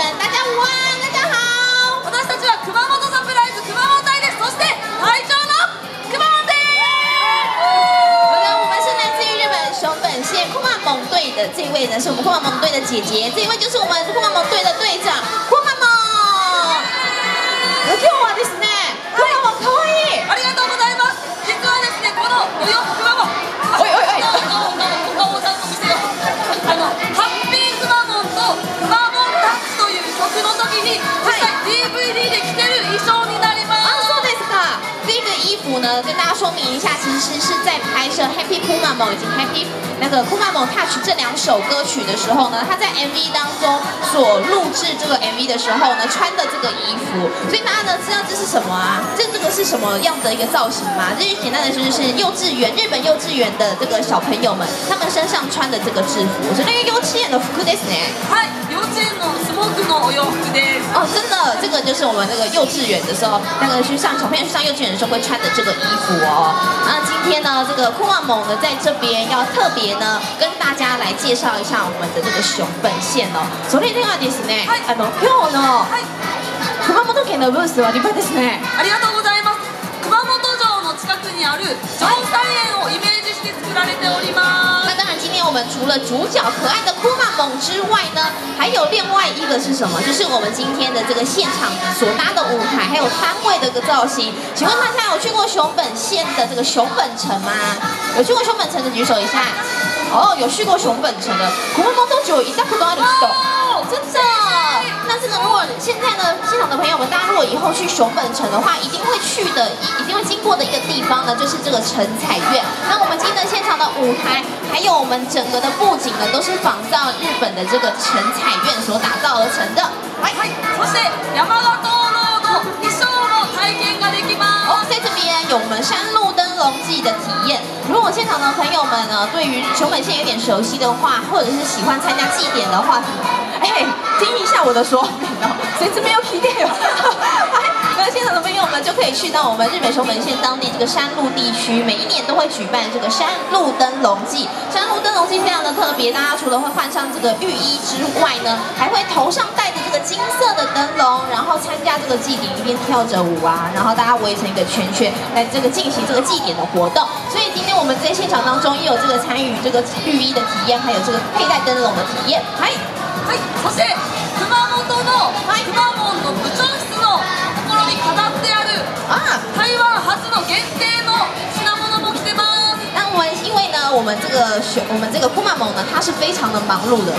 午安，大家好。私たちは熊本サプライズ熊本队です。そして会長の熊本です。好。的，我们是来自于日本熊本县库马蒙队的这位呢，是我们库马蒙队的姐姐，这位就是我们库马蒙队的队长服呢，跟大家说明一下，其实是在拍摄《Happy Kumamon》以及《Happy 那个 Kumamon Touch》这两首歌曲的时候呢，他在 MV 当中所录制这个 MV 的时候呢，穿的这个衣服。所以大家呢知道这是什么啊？这这个是什么样的一个造型吗？这是简单的说，就是幼稚园日本幼稚园的这个小朋友们，他们身上穿的这个制服。それが幼稚園の服ですね。はい、幼稚園の 哦，真的，这个就是我们那个幼稚园的时候，那个去上小朋友去上幼稚园的时候会穿的这个衣服哦。那今天呢，这个库瓦蒙呢在这边要特别呢跟大家来介绍一下我们的这个熊本县哦。それではですね、はいあの今日のはい、熊本県のブースは立派ですね。ありがとう ざいます。除了主角可爱的库玛蒙之外呢，还有另外一个是什么？就是我们今天的这个现场所搭的舞台，还有摊位的一个造型。请问大家有去过熊本县的这个熊本城吗？有去过熊本城的举手一下。哦，有去过熊本城的。熊本多久一大口都要哦真的。家如果以后去熊本城的话，一定会去的，一一定会经过的一个地方呢，就是这个城彩苑。那我们今天的现场的舞台，还有我们整个的布景呢，都是仿照日本的这个城彩苑所打造而成的。はい、そして山形灯籠の衣装の体験ができま哦，在这边有我们山路灯笼季的体验。如果现场的朋友们呢，对于熊本县有点熟悉的话，或者是喜欢参加祭典的话，哎，听一下我的说明哦，谁这边有 K 点哦？ 那现场的朋友们就可以去到我们日本熊本县当地这个山路地区，每一年都会举办这个山路灯笼季。山路灯笼季非常的特别，大家除了会换上这个浴衣之外呢，还会头上戴着这个金色的灯笼，然后参加这个祭典，一边跳着舞啊，然后大家围成一个圈圈来这个进行这个祭典的活动。所以今天我们在现场当中也有这个参与这个浴衣的体验，还有这个佩戴灯笼的体验。嗨，す。はい、 我们，这个学我们这个库曼蒙呢，他是非常的忙碌的。